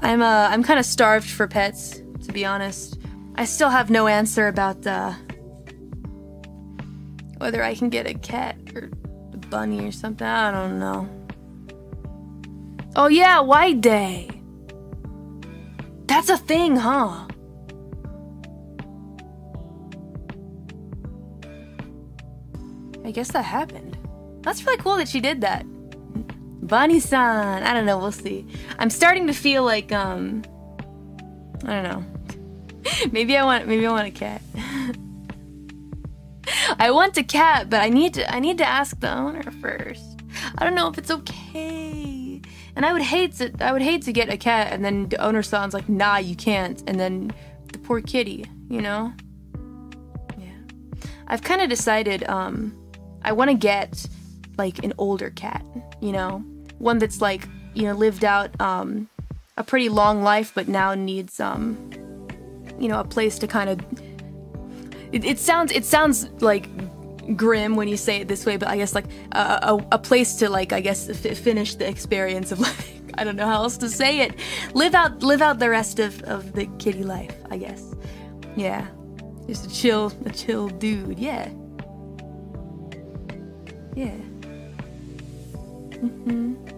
I'm uh I'm kind of starved for pets, to be honest. I still have no answer about uh whether I can get a cat or a bunny or something. I don't know. Oh yeah, White Day. That's a thing, huh? I guess that happened. That's really cool that she did that. Bunny-san. I don't know. We'll see. I'm starting to feel like um. I don't know. maybe I want. Maybe I want a cat. I want a cat, but I need to. I need to ask the owner first. I don't know if it's okay. And I would hate to. I would hate to get a cat, and then the owner sounds like, "Nah, you can't." And then the poor kitty. You know. Yeah. I've kind of decided. Um, I want to get like an older cat. You know, one that's like you know lived out um, a pretty long life, but now needs um, you know, a place to kind of. It, it sounds it sounds like grim when you say it this way, but I guess like a, a, a place to like I guess finish the experience of like I don't know how else to say it. Live out live out the rest of, of the kitty life, I guess. Yeah. Just a chill a chill dude, yeah. Yeah. Mm-hmm.